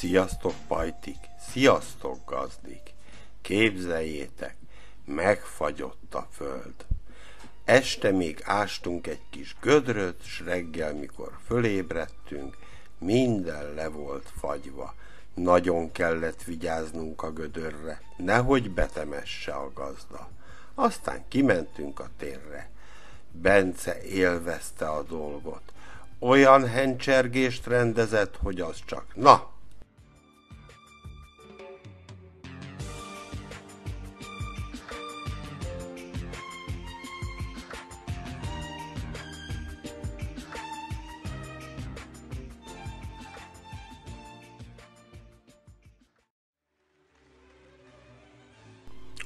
Sziasztok pajtik, sziasztok gazdik! Képzeljétek, megfagyott a föld. Este még ástunk egy kis gödröt, s reggel, mikor fölébredtünk, minden le volt fagyva. Nagyon kellett vigyáznunk a gödörre, nehogy betemesse a gazda. Aztán kimentünk a térre. Bence élvezte a dolgot. Olyan hencsergést rendezett, hogy az csak na,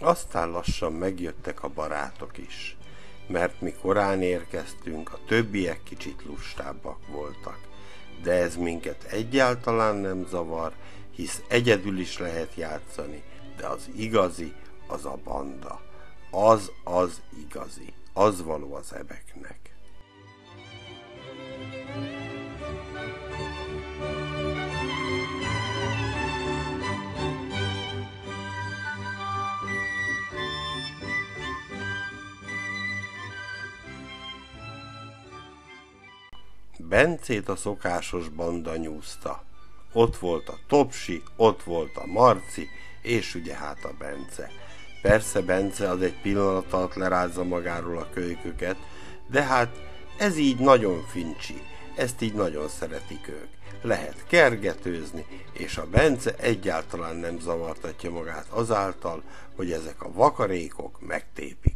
Aztán lassan megjöttek a barátok is, mert mi korán érkeztünk, a többiek kicsit lustábbak voltak. De ez minket egyáltalán nem zavar, hisz egyedül is lehet játszani, de az igazi az a banda. Az az igazi, az való az ebeknek. Bencét a szokásos banda nyúzta. Ott volt a Topsi, ott volt a Marci, és ugye hát a Bence. Persze Bence az egy pillanat alatt lerázza magáról a kölyköket, de hát ez így nagyon fincsi, ezt így nagyon szeretik ők. Lehet kergetőzni, és a Bence egyáltalán nem zavartatja magát azáltal, hogy ezek a vakarékok megtépik.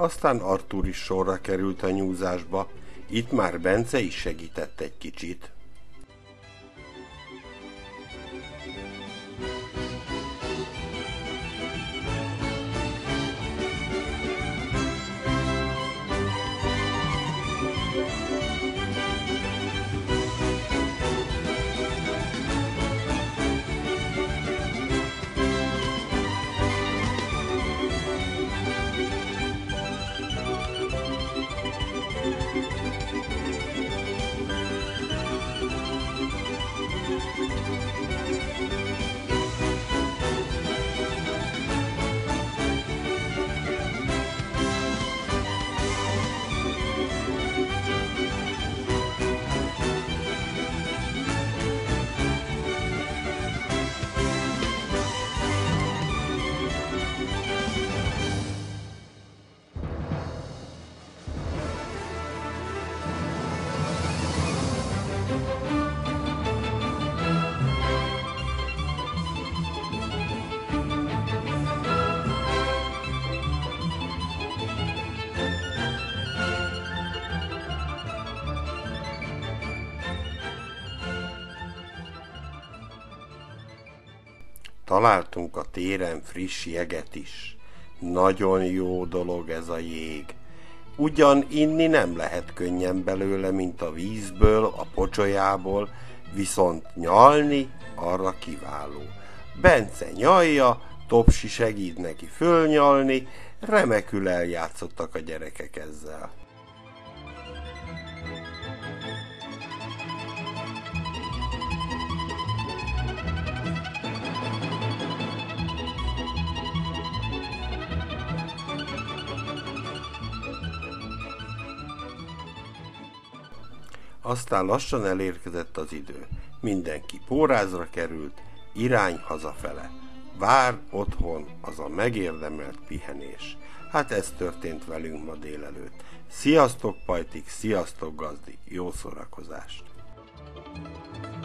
Aztán Artur is sorra került a nyúzásba, itt már Bence is segített egy kicsit. Találtunk a téren friss jeget is. Nagyon jó dolog ez a jég. Ugyan inni nem lehet könnyen belőle, mint a vízből, a pocsolyából, viszont nyalni arra kiváló. Bence nyalja, Topsi segít neki fölnyalni, remekül eljátszottak a gyerekek ezzel. Aztán lassan elérkezett az idő. Mindenki pórázra került, irány hazafele. Vár otthon az a megérdemelt pihenés. Hát ez történt velünk ma délelőtt. Sziasztok pajtik, sziasztok gazdik, jó szórakozást! thank you